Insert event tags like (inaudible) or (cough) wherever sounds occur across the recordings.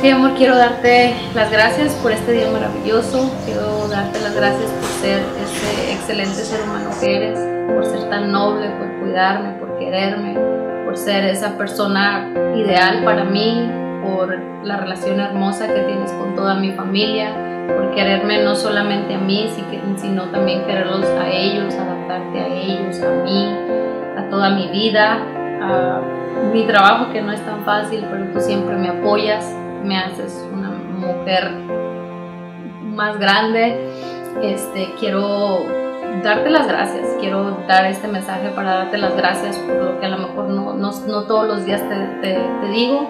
Ok, amor, quiero darte las gracias por este día maravilloso. Quiero darte las gracias por ser ese excelente ser humano que eres, por ser tan noble, por cuidarme, por quererme, por ser esa persona ideal para mí, por la relación hermosa que tienes con toda mi familia, por quererme no solamente a mí, sino también quererlos a ellos, adaptarte a ellos, a mí, a toda mi vida, a mi trabajo que no es tan fácil, pero tú siempre me apoyas me haces una mujer más grande. Este, quiero darte las gracias, quiero dar este mensaje para darte las gracias por lo que a lo mejor no, no, no todos los días te, te, digo,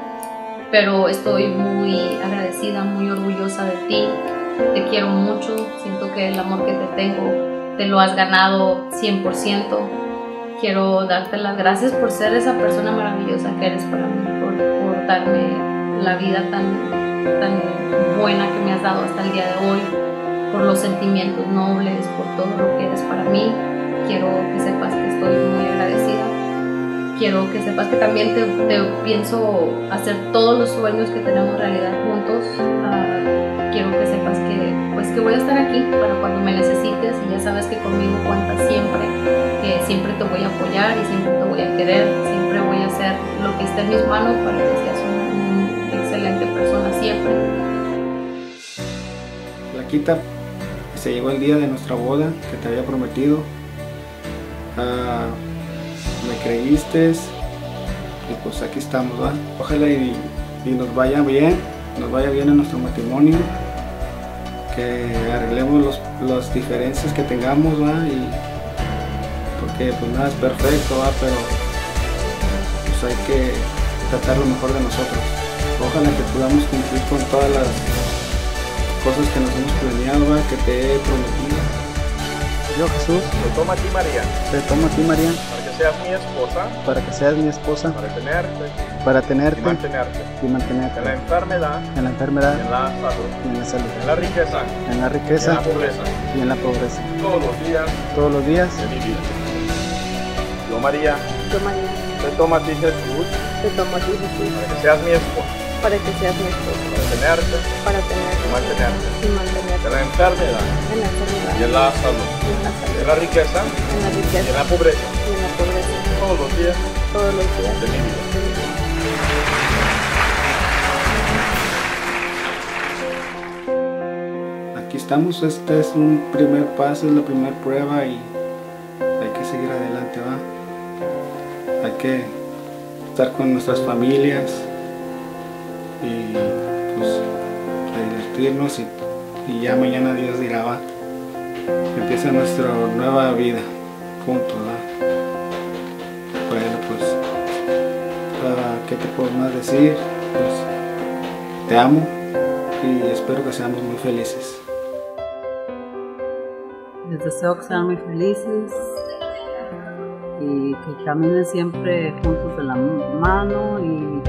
pero estoy muy agradecida, muy orgullosa de ti, te quiero mucho, siento que el amor que te tengo te lo has ganado 100%. Quiero darte las gracias por ser esa persona maravillosa que eres para mí, por, por darme la vida tan, tan buena que me has dado hasta el día de hoy, por los sentimientos nobles, por todo lo que eres para mí. Quiero que sepas que estoy muy agradecida. Quiero que sepas que también te, pienso hacer todos los sueños que tenemos realidad juntos. Ah, quiero que sepas que, pues, que voy a estar aquí para cuando me necesites y ya sabes que conmigo cuentas siempre, que siempre te voy a apoyar y siempre te voy a querer, siempre voy a hacer lo que esté en mis manos para que seas excelente Se llegó el día de nuestra boda que te había prometido. Ah, me creíste y pues aquí estamos, Ojalá y, nos vaya bien, nos vaya bien en nuestro matrimonio, que arreglemos las diferencias que tengamos, Y, porque pues nada es perfecto, pero pues hay que tratar lo mejor de nosotros. Ojalá que podamos cumplir con todas las cosas que nos hemos planeado, que te he prometido. Yo Jesús. Te toma a ti María. Te toma a ti María. Para que seas mi esposa. Para que seas mi esposa. Para tenerte. Para tenerte. Y mantenerte. Y mantenerte. En la enfermedad. En la enfermedad. en la salud. en la salud. En la riqueza. En la riqueza. Y en la pobreza. Y en la pobreza. Todos los días. Todos los días. De mi vida. Yo María. Yo María. Te toma a ti Jesús. Te toma a ti Jesús. Para que seas mi esposa para que seas mi esposo. Para tenerte. Para tenerte. Y mantenerte. Y mantenerte. En la enfermedad. En la enfermedad. Y en la salud. Y en la salud. En la riqueza. En la riqueza. Y en la pobreza. Y en la pobreza. Todos los días. Todos los días. De mi vida. De mi vida. Aquí estamos, este es un primer paso, es la primera prueba y hay que seguir adelante, va. Hay que estar con nuestras familias, y pues divertirnos y, ya mañana Dios dirá va empieza nuestra nueva vida juntos bueno pues qué te puedo más decir pues te amo y espero que seamos muy felices. Les deseo que sean muy felices y que caminen siempre juntos de la mano y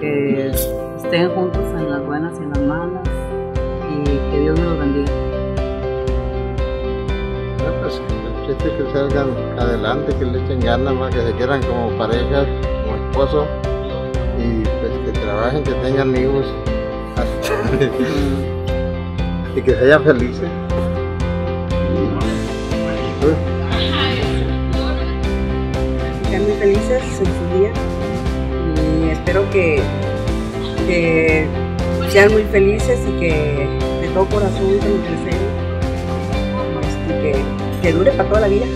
que estén juntos en las buenas y en las malas y que Dios nos los bendiga. Bueno, pues el chiste es que salgan adelante, que le echen ganas más, que se quieran como parejas, como esposo y pues que trabajen, que tengan hijos (laughs) y que sean felices. Sean muy felices en su día espero que, sean muy felices y que de todo corazón se deseen este, que, dure para toda la vida,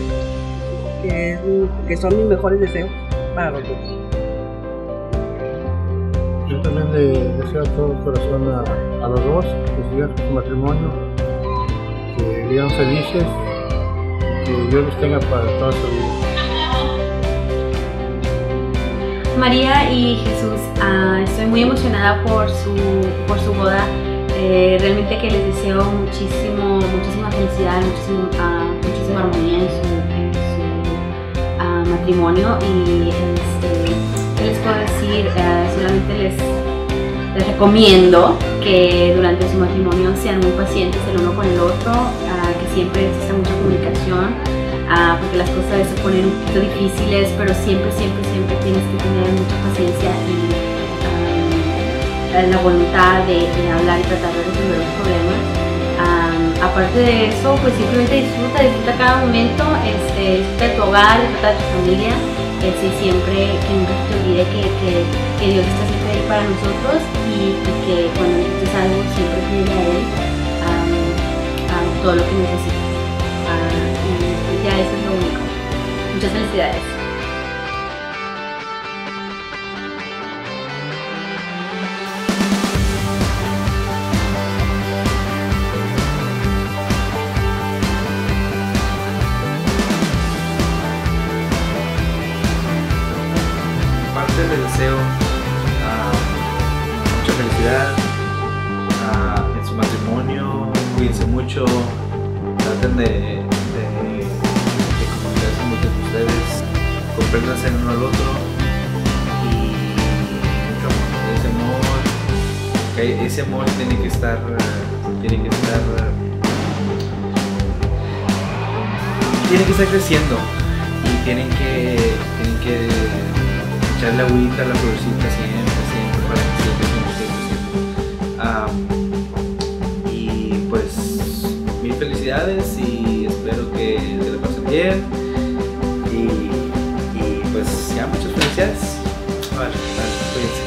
que, son mis mejores deseos para los dos. Yo también le deseo a todo corazón a, los dos que sigan su matrimonio, que vivan felices y que Dios los tenga para toda su vida. María y Jesús, ah, estoy muy emocionada por su, por su boda. Eh, realmente que les deseo muchísimo, muchísima felicidad, ah, muchísima armonía en su, ah, matrimonio. Y este, ¿qué les puedo decir? solamente les, les recomiendo que durante su matrimonio sean muy pacientes el uno con el otro, que siempre exista mucha comunicación Ah, porque las cosas se ponen un poquito difíciles, pero siempre, siempre, siempre tienes que tener mucha paciencia y, la voluntad de, hablar y tratar de resolver los problemas. Aparte de eso, pues simplemente disfruta, disfruta cada momento, este, disfruta de tu hogar, disfruta de tu familia, este, siempre que nunca te olvide que, que, que Dios está siempre ahí para nosotros y, que cuando necesites algo siempre pide a Él todo lo que necesites. Muchas felicidades. parte del deseo ah, mucha felicidad ah, en su matrimonio, cuídense mucho, traten de, compréndanse el uno al otro y mucho ese amor, ese amor tiene que estar, ah, tiene que estar, tiene que estar creciendo y tienen que, tienen que echarle agüita a la florecita siempre, siempre, para que creciendo, siempre, siempre. Am, y pues, mil felicidades y espero que se la pasen bien. Ya, muchas felicidades. Vale, vale, cuídense.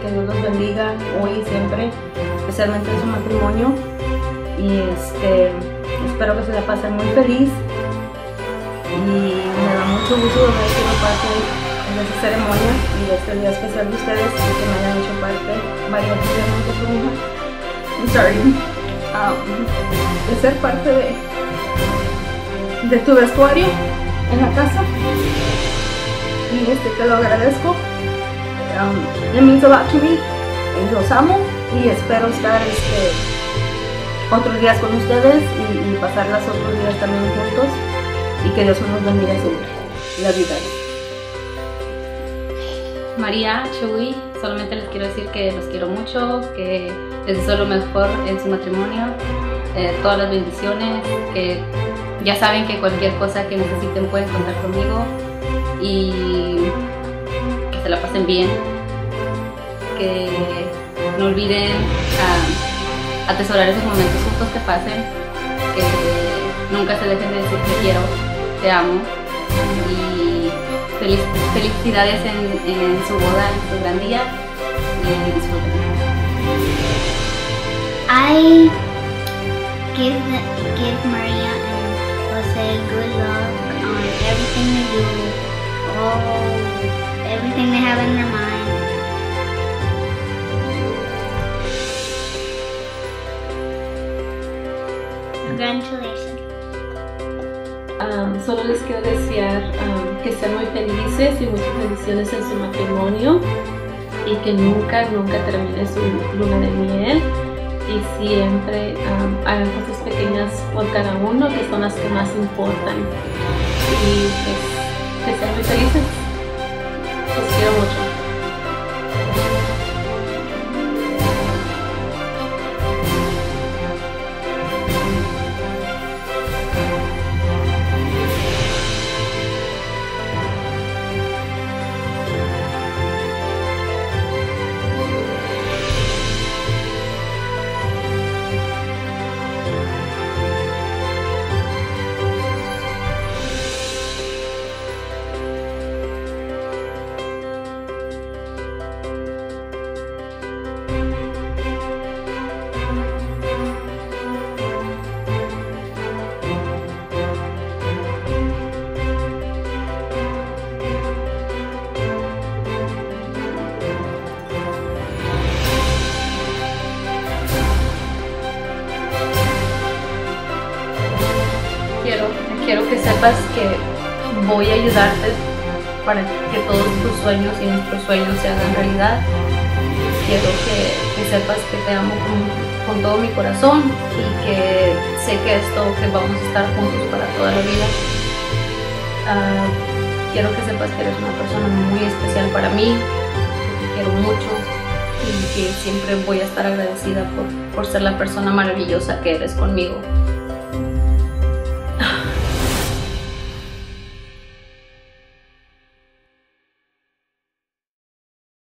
que Dios los bendiga hoy y siempre, especialmente en su matrimonio. Y este, espero que se la pasen muy feliz. Y me da mucho gusto de haber sido parte de esta ceremonia y de este día especial de ustedes y que me hayan hecho parte varias veces. I'm sorry. Um, de ser parte de, de tu vestuario en la casa. Y este, te lo agradezco. Um, it means a lot to me. Los amo y espero estar este, otros días con ustedes y, y pasar los otros días también juntos y que Dios nos bendiga siempre. La vida. María, Chuy, solamente les quiero decir que los quiero mucho, que les deseo lo mejor en su matrimonio, eh, todas las bendiciones, que ya saben que cualquier cosa que necesiten pueden contar conmigo y que se la pasen bien, que no olviden atesorar esos momentos juntos que pasen, que nunca se dejen de decir te quiero, te amo y feliz- felicidades en, en su boda, en su gran día y disfruten. I give the, give Maria and Jose good luck on everything they do, all everything they have in their mind. Congratulations. Am, solo les quiero desear am, que sean muy felices y muchas bendiciones en su matrimonio y que nunca, nunca termine su luna de miel y siempre hagan cosas pequeñas por cada uno que son las que más importan y pues, que sean muy felices. Los quiero mucho. Quiero, quiero que sepas que voy a ayudarte para que todos tus sueños y nuestros sueños se hagan realidad. Quiero que, sepas que te amo con, con todo mi corazón y que sé que esto que vamos a estar juntos para toda la vida. Ah, quiero que sepas que eres una persona muy especial para mí, que te quiero mucho y que siempre voy a estar agradecida por, por ser la persona maravillosa que eres conmigo.